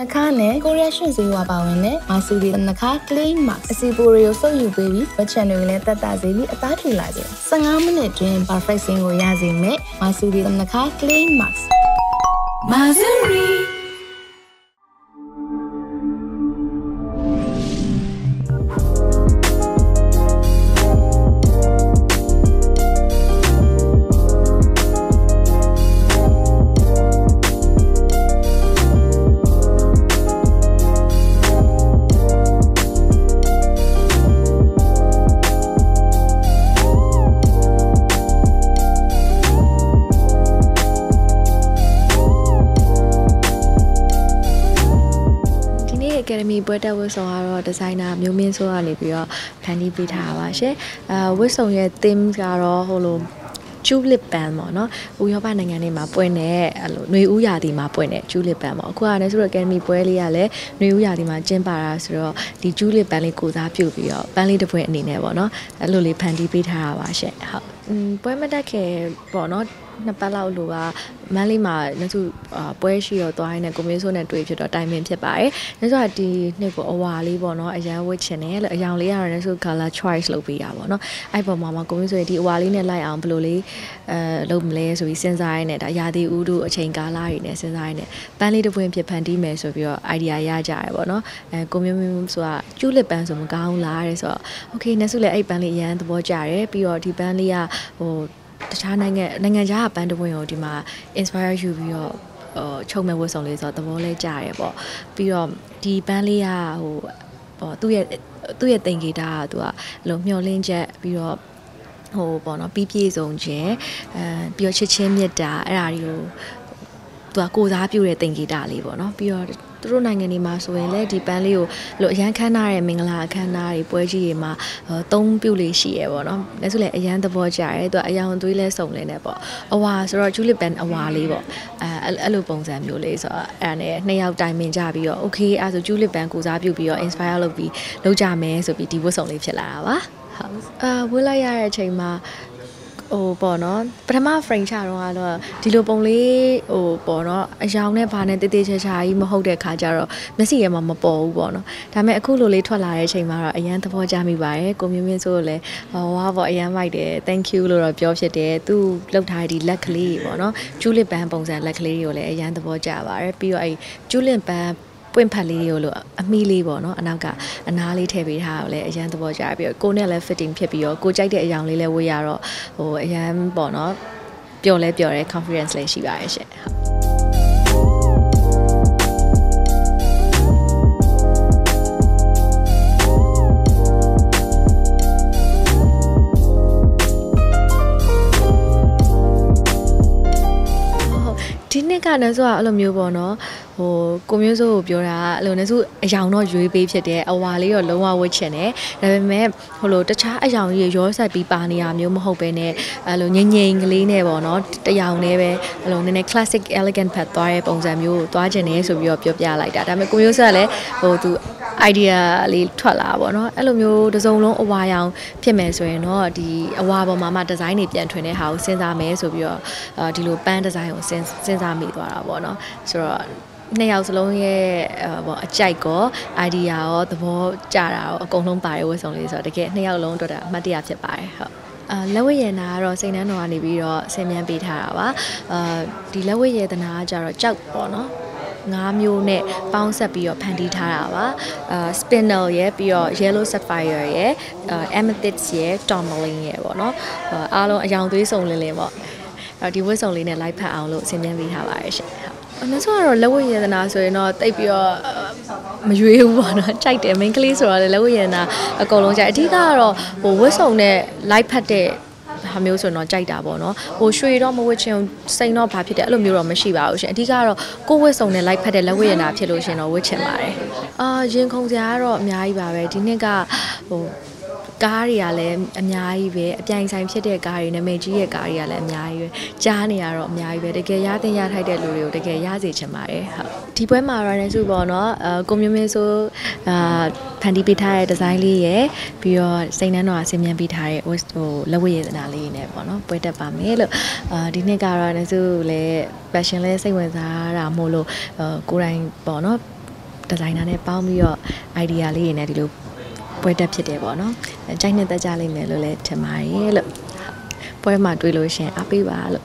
နခါနဲ့ကိုရီးယားရှင်စီဝါပါဝင်တဲ့မာဆူဒီနခါ clean mask အစီပိုရီကိုစုပ်ယူပေးပြီးဝက်ချန်တွေလည်းတက်တာစေပြီးအသားထီလာစေ15မိနစ်တွင် perfect scene ကိုရစေမယ်မာဆူဒီနခါ clean mask မာဆူရီ ပွဲတက်ဝတ်ဆောင်ကတော့ဒီဇိုင်နာမျိုးမင်းဆိုကနေပြီးတော့ဖန်တီးပေးထားပါရှင်အဲဝတ်ဆောင်ရဲ့ theme ကတော့ဟိုလို tulip band ပေါ့နော်ဥရောပနိုင်ငံတွေမှာပွင့်တဲ့အဲ့လိုຫນွေဥရာသီမှာပွင့်တဲ့ tulip band ပေါ့အခုကလည်းဆိုတော့ academy ပွဲလေးကလည်းຫນွေဥရာသီမှာကျင်းပတာဆိုတော့ဒီ tulip band လေးကိုစားပြုတ်ပြီးတော့ပန်းလေးတစ်ပွင့်အနေနဲ့ပေါ့နော်အဲ့လိုလေးဖန်တီးပေးထားတာပါရှင်ဟုတ်ပွဲမတက်ခင်ပေါ့နော် နှစ်ပတ်လောက်လိုကမန်းလေးမှာနစုပွဲရှိတော့သွားရင်းနဲ့ကိုမင်းစိုးနဲ့တွေ့ဖြစ်တော့တိုင်ပင်ဖြစ်ပါတယ်။နစုကဒီနှစ်ကိုအဝါလေးပေါ့နော်အရန်ဝတ်ချင်တယ်လို့အယောင်လေးကတော့နစု color choice လုပ်ပေးတာပေါ့နော်။အဲ့ပေါ်မှာမှာကိုမင်းစိုးဒီအဝါလေးနဲ့လိုက်အောင်ဘယ်လိုလေးအဲလုပ်မလဲဆိုပြီးစဉ်းစားရင်းနဲ့ဒါရာသီဥတုအချိန်ကာလတွေနဲ့စဉ်းစားရင်းနဲ့ပန်းလေးတစ်ပွင့်ဖြစ်ဖန်တီးမယ်ဆိုပြီးတော့ idea ရကြရပေါ့နော်။အဲကိုမင်းမင်းဆိုတာကျူးလစ်ပန်းဆိုမကောင်းလားတဲ့ဆိုတော့ okay နစုလည်းအဲ့ပန်းလေးအရန်သဘောကျတယ်ပြီးတော့ဒီပန်းလေးကဟို တခြားနိုင်ငံနိုင်ငံခြားကဘန်တဝင်းကိုဒီမှာ inspire ယူပြီးတော့ဟိုချုပ်မဲ့ဝတ်စုံလေးဆိုတော့သဘောလဲကြရဲပေါ့ပြီးတော့ဒီဘန်းလေးကဟိုဟိုသူ့ရဲ့သူ့ရဲ့တင်ဂီတာကသူကလုံမျောလင်းချက်ပြီးတော့ဟိုပေါ့နော်ပြီးပြည့်စုံခြင်းအဲပြီးတော့ချစ်ချင်းမြတ်တာအဲ့ဒါတွေကို သူကကိုစားပြုတဲ့တင်ဂီတာလေးပေါ့နော်ပြီးတော့သူတို့နိုင်ငံတွေမှာဆိုရင်လည်းဒီပန်းလေးကိုလို့အရန်ခမ်းနားတဲ့မင်္ဂလာအခမ်းအနားတွေပွဲကြီးတွေမှာသုံးပြုလေးရှိရပေါ့နော်။ဒါဆိုလည်းအရန်သဘောကျရဲသူကအယောင်သွေးလဲစုံလဲနေပေါ့။အဝါဆိုတော့ julep band အဝါလေးပေါ့။အဲအဲ့လိုပုံစံမျိုးလေးဆိုတော့အဲ့ဒါနဲ့နှစ်ယောက်တိုင်ပင်ကြပြီးတော့ okay အဲ့ဆို julep band ကိုစားပြုပြီးတော့ inspire လုပ်ပြီးလုပ်ကြမယ်ဆိုပြီးဒီဝတ်စုံလေးဖြစ်လာတာပါ။ဟုတ်။အာဝတ်လိုက်ရတဲ့အချိန်မှာ ဟိုပေါ့နော်ပထမ frame ချတော့ကတော့ဒီလိုပုံလေးဟိုပေါ့နော်အယောင်နဲ့ဘာနဲ့တေးသေးချာချာကြီးမဟုတ်တဲ့ခါကျတော့မျက်စိရဲမှာမပေါ်ဘူးပေါ့နော်ဒါပေမဲ့အခုလိုလေးထွက်လာတဲ့အချိန်မှာတော့အရန်သဘောကျမိပါတယ်ကိုမြင့်မြင့်ဆိုလည်းဟောဝါပေါ့အရန်မိုက်တယ် thank you လို့တော့ပြောဖြစ်တယ်သူလောက်ထားတဲ့ဒီလက်ကလေးပေါ့နော်ကျူးလစ်ပန်းပုံစံလက်ကလေးတွေကိုလည်းအရန်သဘောကျပါတယ်ပြီးတော့အဲကျူးလစ်ပန်း ပွင့်ဖက်လေးတွေကိုလို့အမီးလေးပေါ့နော်အနောက်ကအနားလေးထည့်ပေးထားတာကိုလည်းအရန်သဘောကျပြီးတော့ကိုနဲ့လည်း fitting ဖြစ်ပြီးတော့ကိုကြိုက်တဲ့အယောင်လေးလည်းဝေးရတော့ဟိုအရန်ပေါ့နော်ပျော်လဲပျော်တဲ့ confidence လေးရှိပါရဲ့ရှင် နှစ်ကလည်းဆိုတော့အဲ့လိုမျိုးပေါ့နော်ဟိုကိုမျိုးစိုးကိုပြောတာအဲ့လိုနဲ့ဆိုအယောင်တော့ရွေးပေးဖြစ်တယ်အဝါလေးတော့လုံးဝဝတ်ချင်တယ်ဒါပေမဲ့ဟိုလိုတခြားအယောင်ကြီးရောဆက်ပြီးပါနေတာမျိုးမဟုတ်ပဲနဲ့အဲ့လိုငိမ့်ငိမ့်ကလေးနဲ့ပေါ့နော်တယောင်နဲ့ပဲအဲ့လိုနည်းနည်း classic elegant ဖတ်သွားတဲ့ပုံစံမျိုးကိုသွားချင်တယ်ဆိုပြီးတော့ပြောပြလိုက်တာဒါပေမဲ့ကိုမျိုးစိုးကလည်းဟိုသူ idea လေးထွက်လာပါတော့အဲ့လိုမျိုးတစုံလုံးအဝါရောင်ဖြစ်မယ်ဆိုရင်တော့ဒီအဝါပေါ်မှာမှဒီဇိုင်းတွေပြန်ထွင်တဲ့ဟာကိုစဉ်းစားမယ်ဆိုပြီးတော့ဒီလိုပန်းဒီဇိုင်းကိုစဉ်းစားမိသွားတာပေါ့နော်ဆိုတော့နှစ်ယောက်စလုံးရဲ့ဘောအကြိုက်ကော idea ရောသဘောကျတာရောအကုန်လုံးပါတယ်ဝတ်စုံလေးဆိုတော့တကယ်နှစ်ယောက်လုံးအတွက်အမှတ်တရဖြစ်ပါတယ်ဟုတ်အာလက်ဝဲရနာကတော့စိန်နှန်းတော်ကနေပြီးတော့ဆင်မြန်းပေးထားတာပါအာဒီလက်ဝဲရတနာကကြတော့ကြောက်ပေါ့နော် ငါးမျိုးနဲ့ပေါင်းဆက်ပြီးတော့ဖန်တီးထားတာပါအာ spinel ရဲ့ပြီးတော့ yellow sapphire ရဲ့အာ amethyst ရဲ့ tourmaline ရဲ့ပေါ့နော်အားလုံးအယောင်သွေးစုံလင်းလင်းပေါ့ဒီဝတ်စုံလေးနဲ့လိုက်ဖတ်အောင်လို့ဆင်မြန်းပေးထားပါတယ်ရှင်အနည်းဆုံးကတော့လက်ဝတ်ရတနာဆိုရင်တော့တိတ်ပြီးတော့မရွေးဘူးပေါ့နော်ကြိုက်တယ် main ကလေးဆိုတော့လက်ဝတ်ရတနာအကုန်လုံးကြိုက်အဓိကကတော့ဟိုဝတ်စုံနဲ့ live ဖတ်တဲ့ ဟာမျိုးဆိုတော့ကြိုက်တာပေါ့နော်ဟိုရွှေတော့မဝတ်ချင်စိန်တော့ဘာဖြစ်တယ်အဲ့လိုမျိုးတော့မရှိပါဘူးရှင်အဓိကတော့ကိုဝတ်စုံနဲ့ live ဖတ်တဲ့လက်ဝတ်ရနာဖြစ်လို့ရှင်တော့ဝတ်ချင်ပါတယ်အာရင်ခုန်စရာကတော့အများကြီးပါပဲဒီနှစ်ကဟို ကားတွေကလည်းအများကြီးပဲအပြိုင်ဆိုင်ဖြစ်တဲ့ကားတွေနာမည်ကြီးရဲ့ကားတွေကလည်းအများကြီးပဲကြားနေရတော့အများကြီးပဲတကယ်ရတဲ့ရထိုက်တဲ့လူတွေကိုတကယ်ရစေချင်ပါတယ်ဟုတ်ဒီပွဲမှာတော့လည်းစုပေါ့နော်အကိုမျိုးမျိုးဆိုအာဖန်တီးပေးထားတဲ့ဒီဇိုင်းလေးရယ်ပြီးတော့စိန်နှန်းတော်အဆင်မြန်းပေးထားတဲ့ဟိုလက်ဝတ်ရတနာလေးနဲ့ပေါ့နော်ပွဲတက်ပါမယ်လို့အာဒီနှစ်ကတော့လည်းစုလည်း passion လေးစိတ်ဝင်စားတာမို့လို့ကိုယ်တိုင်ပေါ့နော်ဒီဇိုင်နာနဲ့ပေါင်းပြီးတော့ idea လေးတွေနဲ့ဒီလို ပွဲတက်ဖြစ်တယ်ပေါ့နော်အဲကြိုက်နှစ်သက်ကြလိမ့်မယ်လို့လည်းထင်ပါတယ်လို့ပွဲမှာတွေ့လို့ရှရင်အားပေးပါလို့